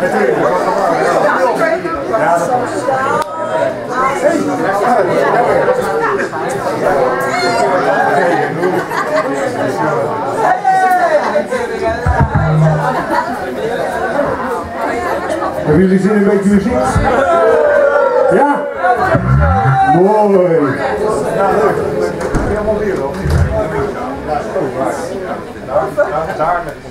Natuurlijk, dat Ja, dat Hebben jullie zin in een beetje muziek? Ja? Mooi. Ja, leuk. Helemaal weer, hoor. Daar met de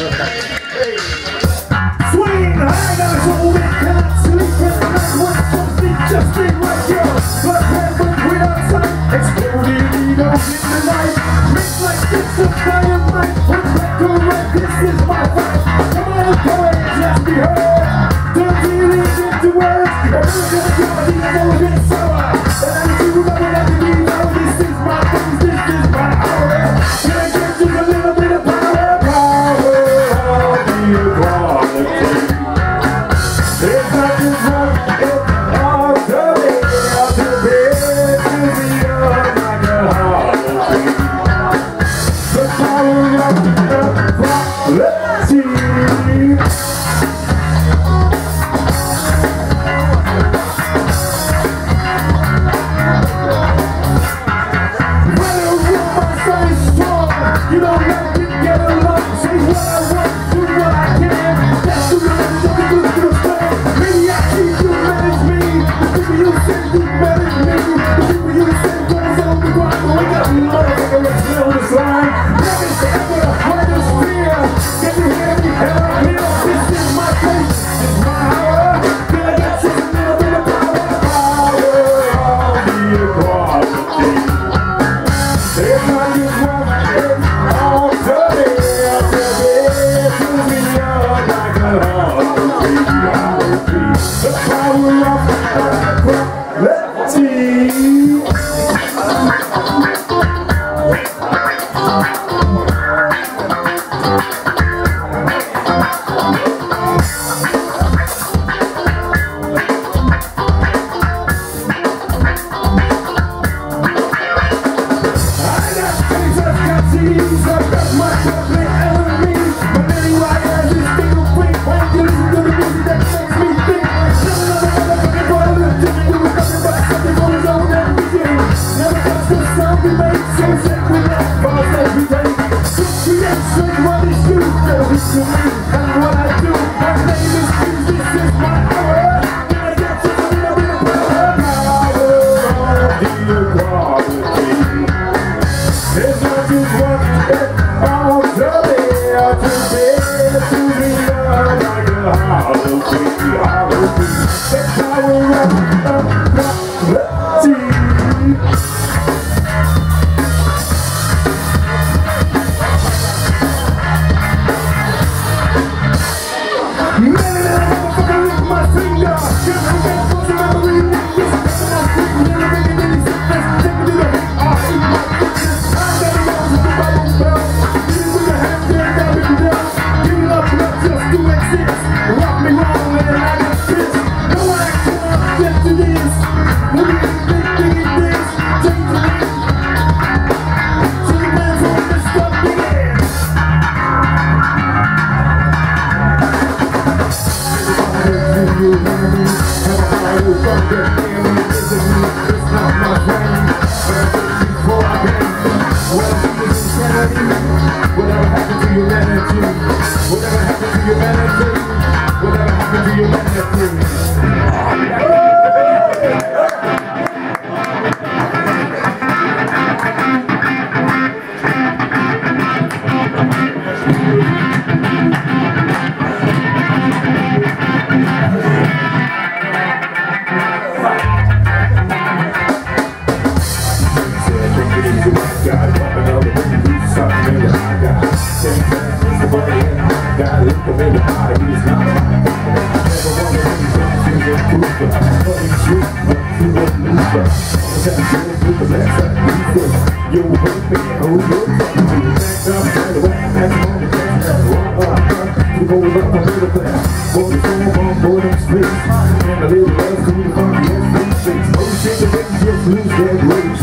Swing high in your funky the bitch just lose their grapes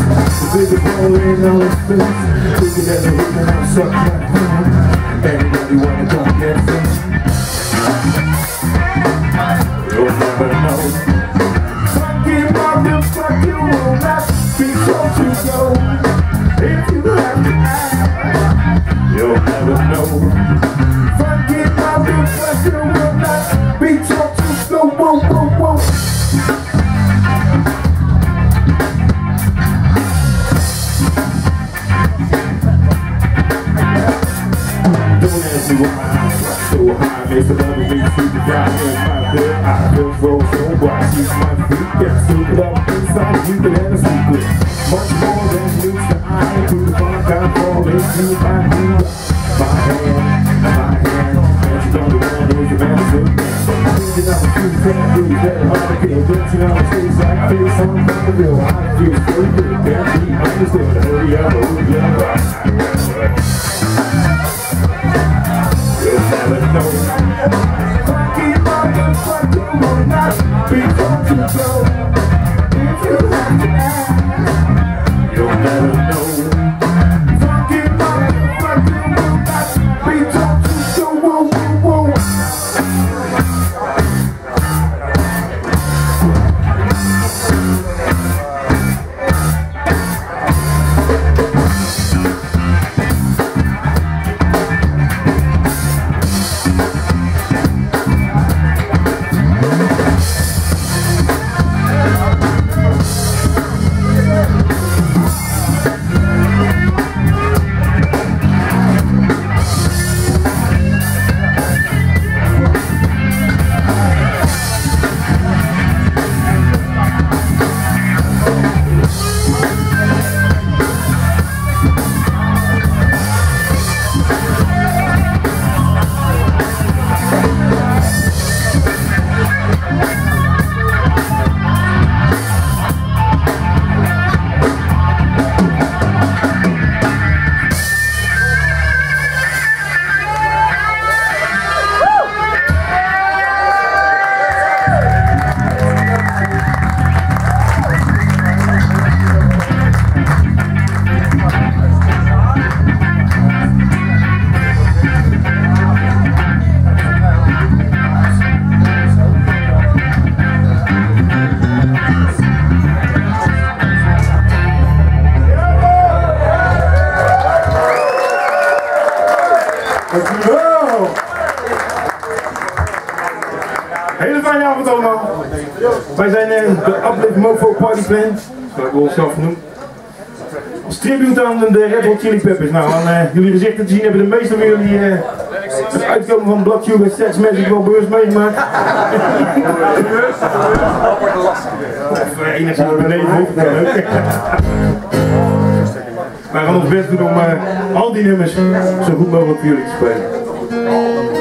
Big ballin' all the fence Thinking that the women I'm sucking Dankjewel. Hele fijne avond allemaal. Wij zijn eh, de Uplift Mofo Party Plan, zoals we onszelf noemen. Als tribute aan de Red Hot Chili Peppers. Nou, aan uh, jullie gezichten te zien hebben de meeste van jullie uh, het uitkomen van Black Cube en Sex Magic wel bewust meegemaakt. of uh, enigszins beneden. Wij gaan ons best doen om... Uh, al die nummers zo goed mogelijk voor jullie te spelen.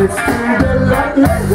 It's the lightning.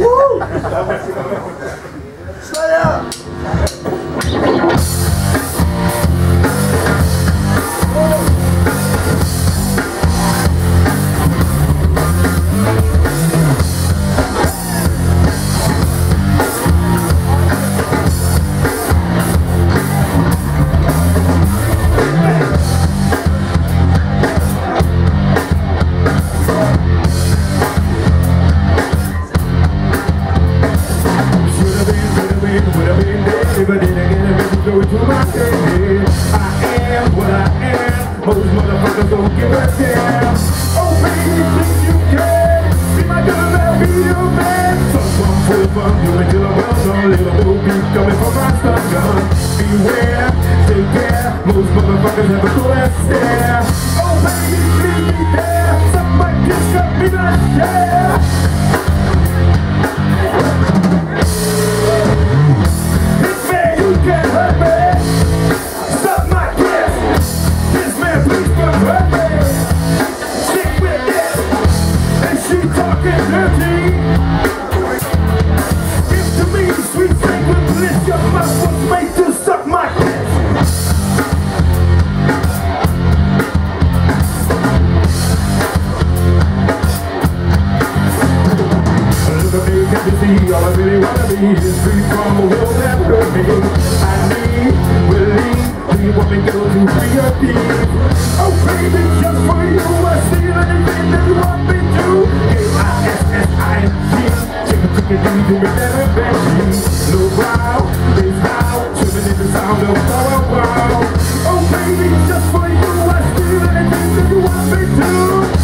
Woo! Stay up! really wanna be is free from a world that hurt me. I need relief. We want me to go to be a peace? Oh baby, just for you, I see anything that you want me to. A-I-S-S-I-N-G. Take a pick and do you make that a baby. No wow, it's how. Tuning in the sound of wow, wow. Oh baby, just for you, I see anything that you want me to.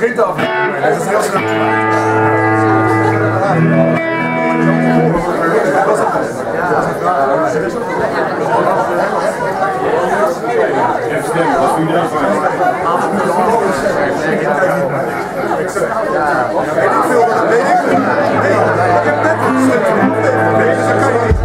Begint al. Dat is heel snel. Weet ik veel, dat weet ik. Nee, ik heb net een stuk. Nee, dus dat kan je niet.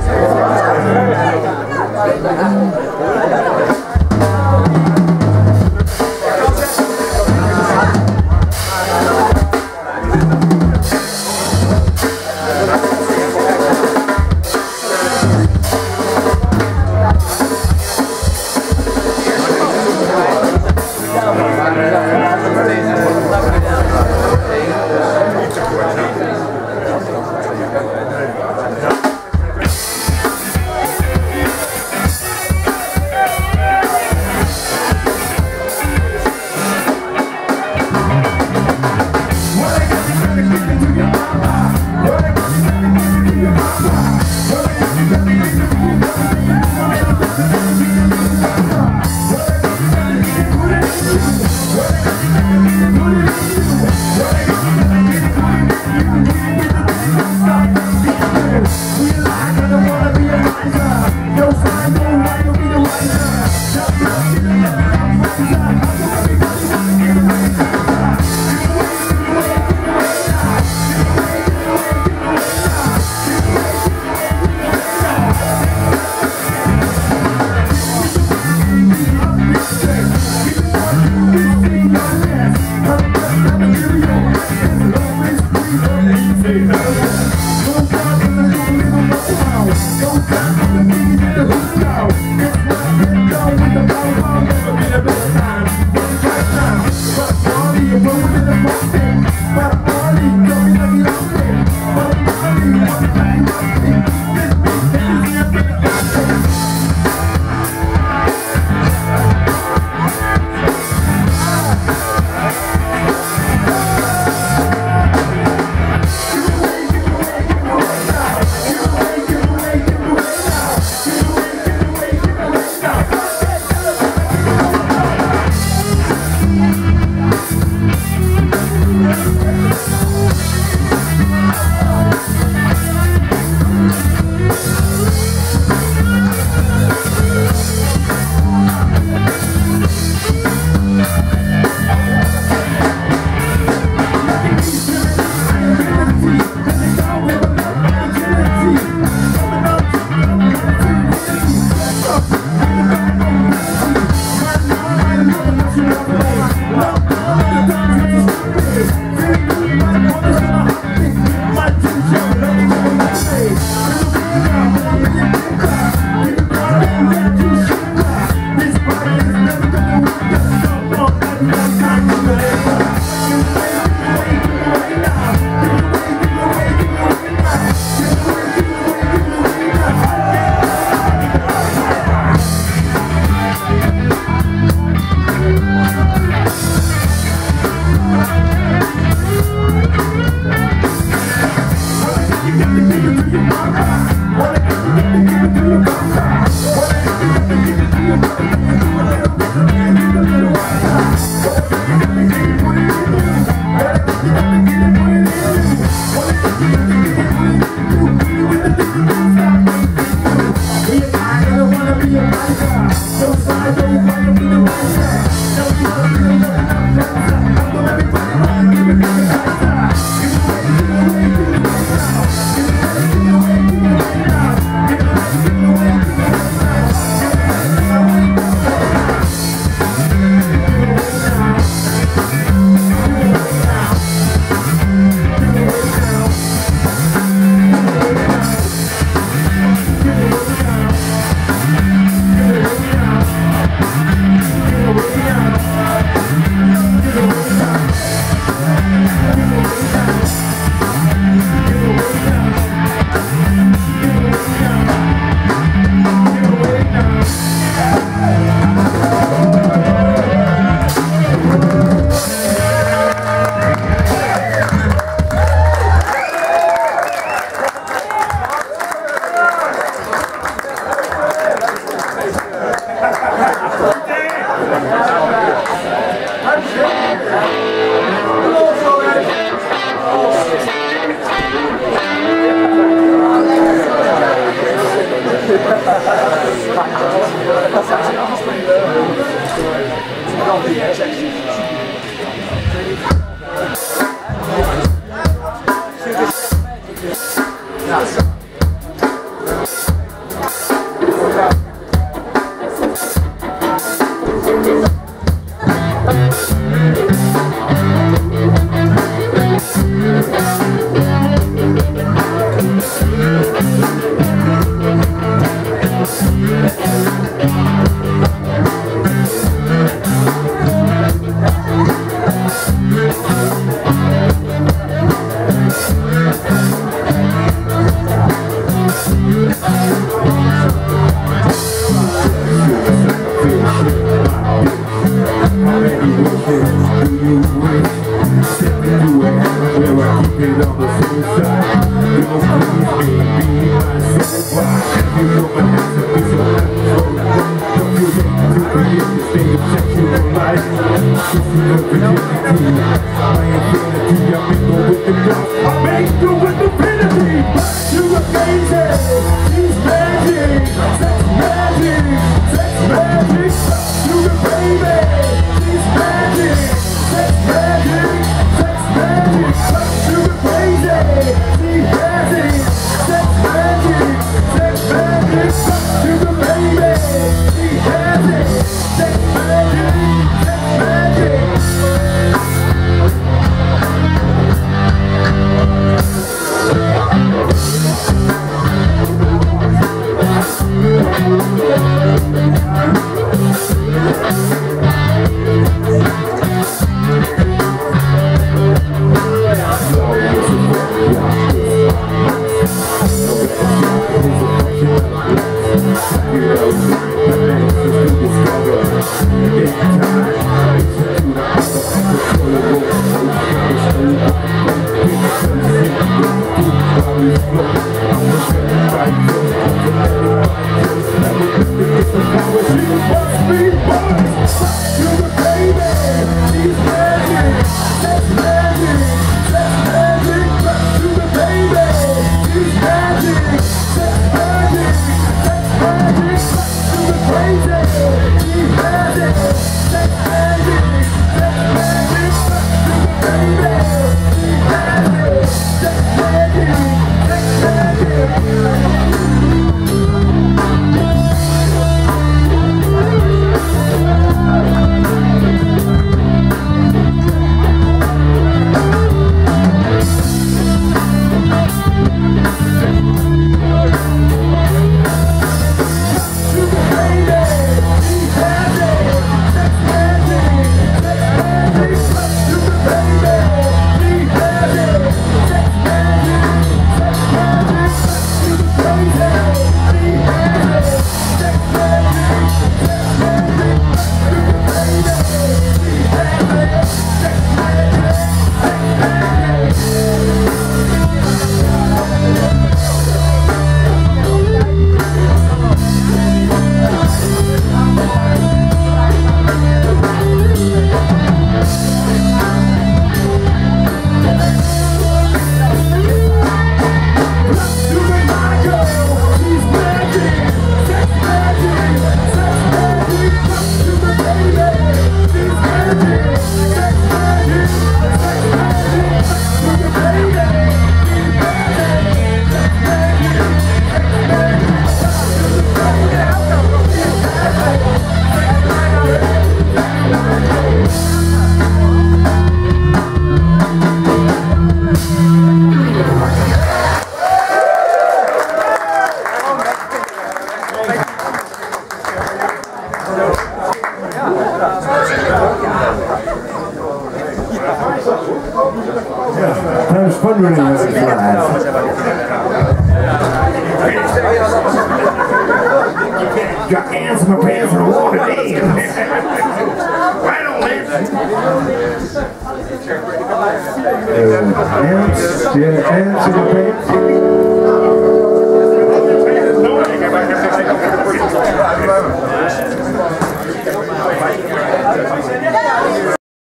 Yeah.